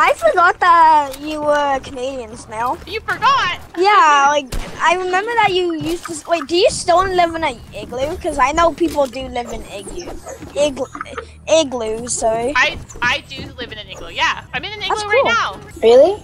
I forgot that you were Canadian, snail. You forgot. Yeah, like I remember that you used to. Wait, do you still live in an igloo? Because I know people do live in igloo, igloo, igloos. Sorry. I I do live in an igloo. Yeah, I'm in an igloo cool. right now. Really?